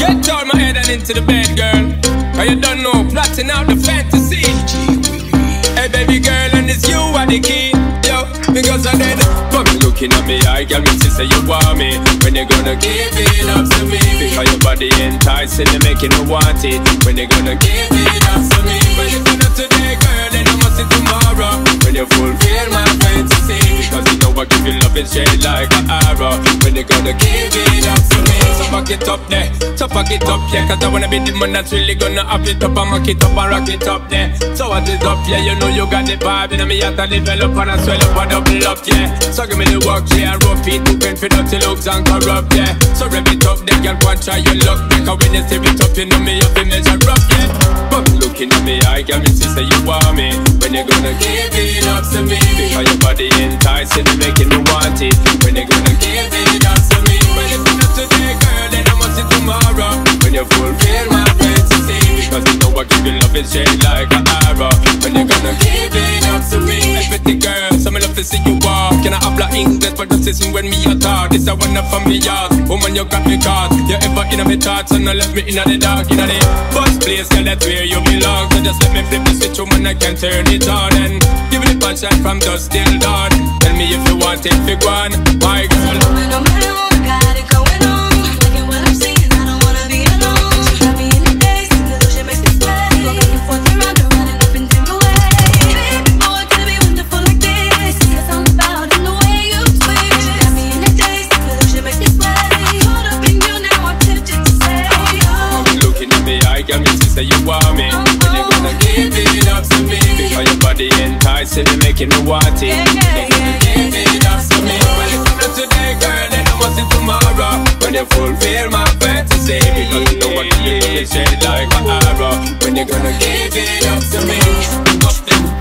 Get out my head and into the bed, girl. Cause you don't know, plotting out the fantasy. Hey, baby girl, and it's you are the key. Yo, because I did. Come looking at me, I got me to say you want me. When you gonna give it up to me? Because your body enticing and making me want it. When you gonna give it up to me? When you not today, girl, then I must see tomorrow. When you fulfill my fantasy. Because you know I give you love and straight like you gonna give it up to me? So fuck it up there, so fuck it up, yeah. Cause I wanna be the man that's really gonna up it up and rock it up and rock it up there. So what is up, yeah? You know you got the vibe, know me have to develop and I swell up and double up, yeah. So give me the work, yeah. Rough it, open for dirty looks and corrupt, yeah. So rev it up, then girl, go and try your luck. Because when you step it up, you know me to measure up, yeah. But looking at me, I got me sister, you want me. When you gonna give it up to me? Because your body enticing making me want it. When you fulfill my fantasy. Because you know I give you love and straight like an arrow. When you gonna give it up to me? Hey, pretty girl, so me love to see you walk. Can I habla English, but just listen when me a talk. This a one up from me yard. Woman, you got me caught. You ever in my thoughts and no left me in the dark, in the first place, girl, that's where you belong. So just let me flip the switch, woman, I can turn it on and give me the passion from dusk till dawn. Tell me if you want it, big one, my girl. Body enticing and making me want it. Gonna give it up to me? When you not today, girl, then I must see tomorrow. When you fulfill my fantasy. Because you know what you do, straight like an arrow. When you gonna give it up to me?